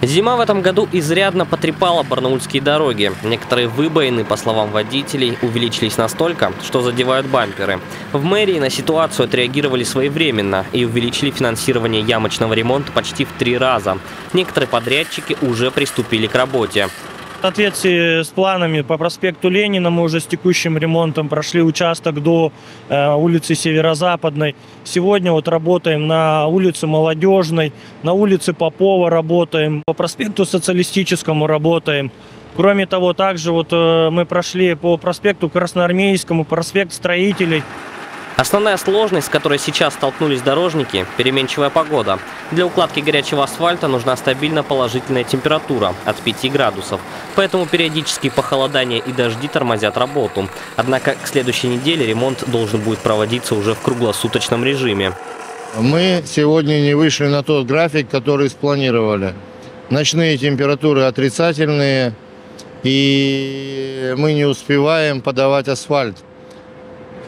Зима в этом году изрядно потрепала барнаульские дороги. Некоторые выбоины, по словам водителей, увеличились настолько, что задевают бамперы. В мэрии на ситуацию отреагировали своевременно и увеличили финансирование ямочного ремонта почти в три раза. Некоторые подрядчики уже приступили к работе. Соответствии с планами по проспекту Ленина мы уже с текущим ремонтом прошли участок до э, улицы Северо-Западной. Сегодня вот работаем на улице Молодежной, на улице Попова работаем, по проспекту Социалистическому работаем. Кроме того, также вот э, мы прошли по проспекту Красноармейскому, проспект Строителей. Основная сложность, с которой сейчас столкнулись дорожники – переменчивая погода. Для укладки горячего асфальта нужна стабильно положительная температура от 5 градусов. Поэтому периодические похолодания и дожди тормозят работу. Однако к следующей неделе ремонт должен будет проводиться уже в круглосуточном режиме. Мы сегодня не вышли на тот график, который спланировали. Ночные температуры отрицательные, и мы не успеваем подавать асфальт.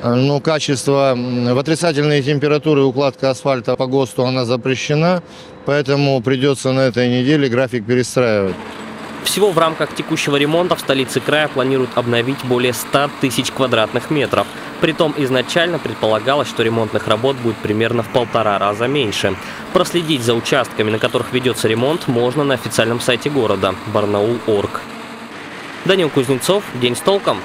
Ну, качество, в отрицательные температуры укладка асфальта по ГОСТу она запрещена, поэтому придется на этой неделе график перестраивать. Всего в рамках текущего ремонта в столице края планируют обновить более 100 тысяч квадратных метров. Притом изначально предполагалось, что ремонтных работ будет примерно в полтора раза меньше. Проследить за участками, на которых ведется ремонт, можно на официальном сайте города barnaul.org. Данил Кузнецов, День с толком.